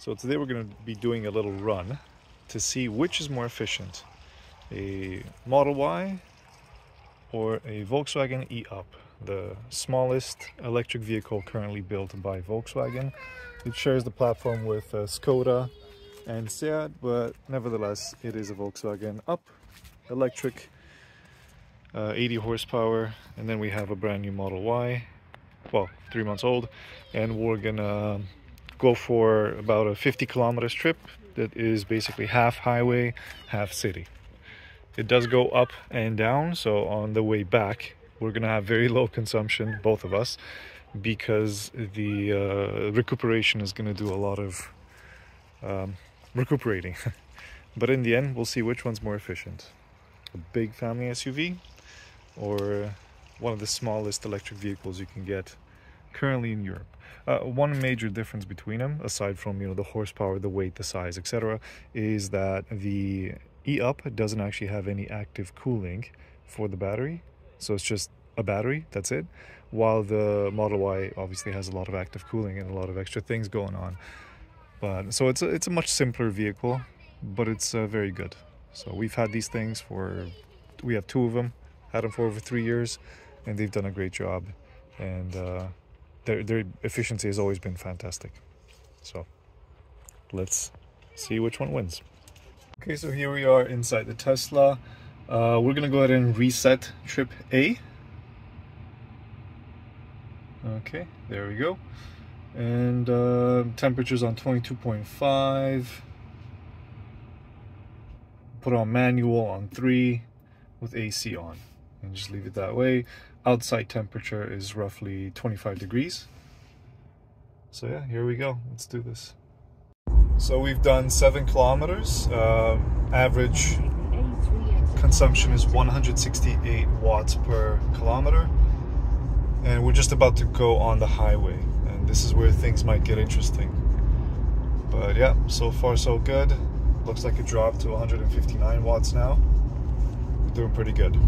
So today we're going to be doing a little run to see which is more efficient, a Model Y or a Volkswagen e-Up, the smallest electric vehicle currently built by Volkswagen. It shares the platform with uh, Skoda and Seat, but nevertheless it is a Volkswagen Up electric, uh, 80 horsepower, and then we have a brand new Model Y, well, three months old, and we're gonna go for about a 50 kilometers trip that is basically half highway, half city. It does go up and down, so on the way back, we're gonna have very low consumption, both of us, because the uh, recuperation is gonna do a lot of um, recuperating. but in the end, we'll see which one's more efficient. A big family SUV or one of the smallest electric vehicles you can get currently in Europe. Uh, one major difference between them, aside from you know the horsepower, the weight, the size, etc., is that the e-up doesn't actually have any active cooling for the battery, so it's just a battery. That's it. While the Model Y obviously has a lot of active cooling and a lot of extra things going on. But so it's a, it's a much simpler vehicle, but it's uh, very good. So we've had these things for we have two of them, had them for over three years, and they've done a great job. And uh, their, their efficiency has always been fantastic. So let's see which one wins. Okay, so here we are inside the Tesla. Uh, we're gonna go ahead and reset trip A. Okay, there we go. And uh, temperatures on 22.5. Put on manual on 3 with AC on. And just leave it that way outside temperature is roughly 25 degrees. So yeah, here we go. Let's do this. So we've done seven kilometers. Uh, average consumption is 168 watts per kilometer. And we're just about to go on the highway. And this is where things might get interesting. But yeah, so far so good. Looks like it dropped to 159 watts now. We're doing pretty good.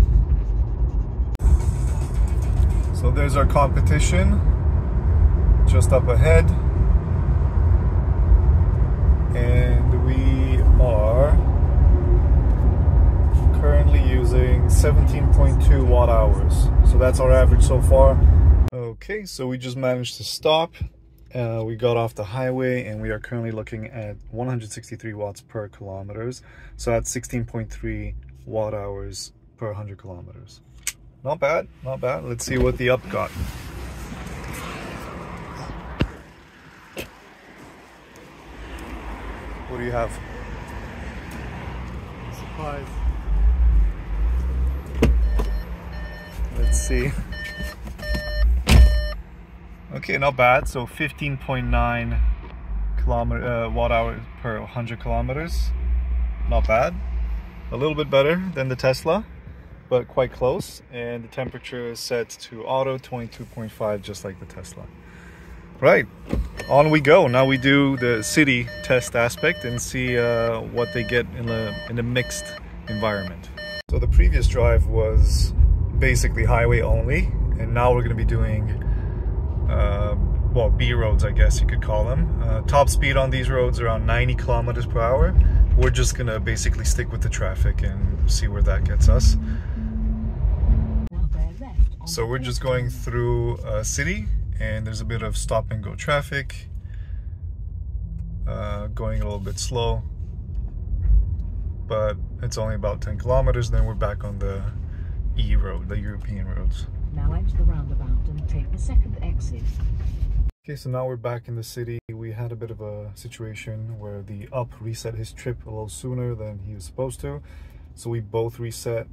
So there's our competition just up ahead. And we are currently using 17.2 watt hours. So that's our average so far. Okay, so we just managed to stop. Uh, we got off the highway and we are currently looking at 163 watts per kilometers. So that's 16.3 watt hours per 100 kilometers. Not bad, not bad. Let's see what the up got. What do you have? Surprise. Let's see. Okay, not bad. So 15.9 kilometer uh, watt hours per 100 kilometers. Not bad. A little bit better than the Tesla but quite close. And the temperature is set to auto 22.5, just like the Tesla. Right, on we go. Now we do the city test aspect and see uh, what they get in a, in a mixed environment. So the previous drive was basically highway only, and now we're going to be doing, uh, well, B roads, I guess you could call them. Uh, top speed on these roads around 90 kilometers per hour. We're just going to basically stick with the traffic and see where that gets us. So we're just going through a city and there's a bit of stop and go traffic. Uh, going a little bit slow. But it's only about 10 kilometers, then we're back on the E road, the European roads. Now enter the roundabout and take the second exit. Okay, so now we're back in the city. We had a bit of a situation where the up reset his trip a little sooner than he was supposed to. So we both reset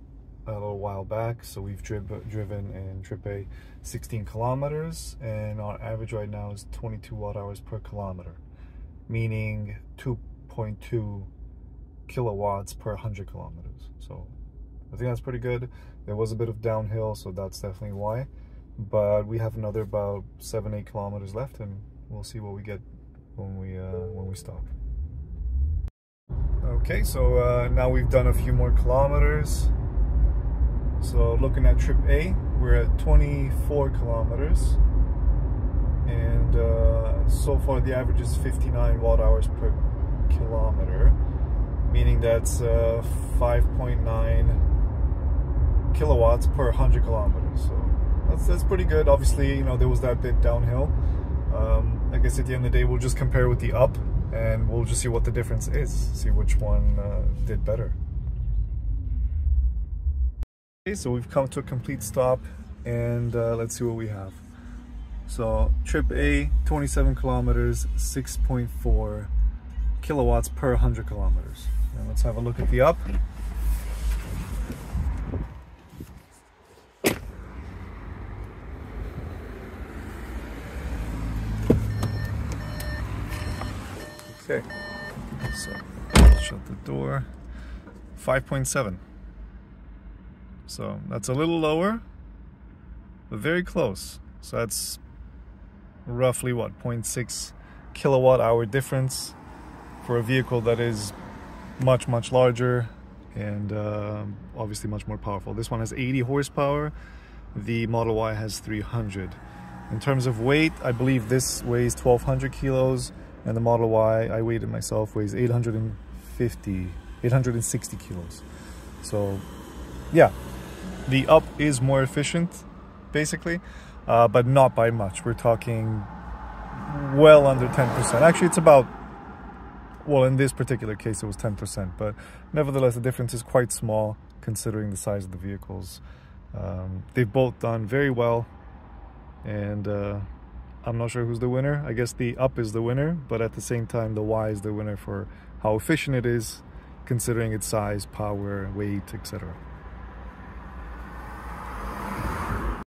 a little while back. So we've driven in trip A 16 kilometers and our average right now is 22 watt hours per kilometer, meaning 2.2 kilowatts per 100 kilometers. So I think that's pretty good. There was a bit of downhill, so that's definitely why. But we have another about seven, eight kilometers left, and we'll see what we get when we uh, when we stop. Okay, so uh, now we've done a few more kilometers. So looking at trip A, we're at 24 kilometers. and uh, so far the average is 59 watt hours per kilometer meaning that's uh, 5.9 kilowatts per 100 kilometers. So that's, that's pretty good. Obviously you know there was that bit downhill. Um, I guess at the end of the day we'll just compare with the up and we'll just see what the difference is see which one uh, did better okay so we've come to a complete stop and uh, let's see what we have so trip A, 27 kilometers, 6.4 kilowatts per 100 kilometers. Now let's have a look at the up. Okay, so shut the door. 5.7. So that's a little lower, but very close. So that's roughly what 0.6 kilowatt hour difference for a vehicle that is much much larger and uh, obviously much more powerful. This one has 80 horsepower. The model y has 300 in terms of weight i believe this weighs 1200 kilos and the model y i weighed it myself weighs 850 860 kilos. So yeah the up is more efficient basically uh, but not by much. We're talking well under 10%. Actually, it's about, well, in this particular case, it was 10%, but nevertheless, the difference is quite small considering the size of the vehicles. Um, they've both done very well, and uh, I'm not sure who's the winner. I guess the up is the winner, but at the same time, the Y is the winner for how efficient it is, considering its size, power, weight, etc.